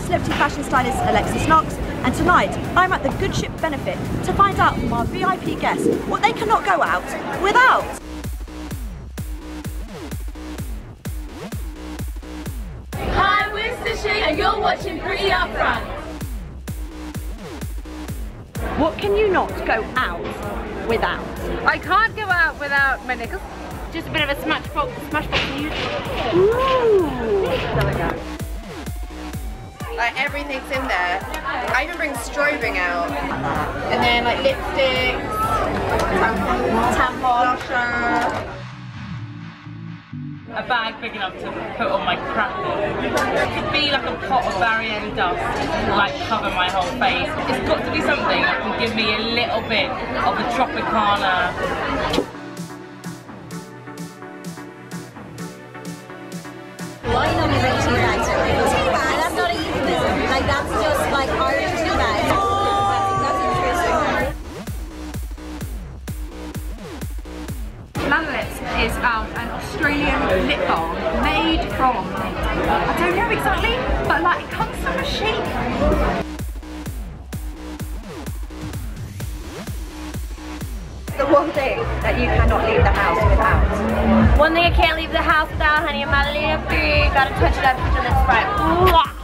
celebrity fashion stylist Alexis Knox, and tonight I'm at the Good Ship Benefit to find out from our VIP guests what they cannot go out without. Hi, we're Stooshe and you're watching Pretty Upfront. What can you not go out without? I can't go out without my knickers. Just a bit of a Smashbox, smash box news. Like everything's in there. I even bring strobing out. And then like lipsticks, tampon, blusher. a bag big enough to put on my crap in. It could be like a pot of Barry dust like cover my whole face. It's got to be something that can give me a little bit of a Tropicana Lanolips is um, an Australian lip balm made from, I don't know exactly, but like it comes from a sheep. The one thing that you cannot leave the house without. One thing I can't leave the house without, honey, I'm out of Gotta touch it up with the lips right.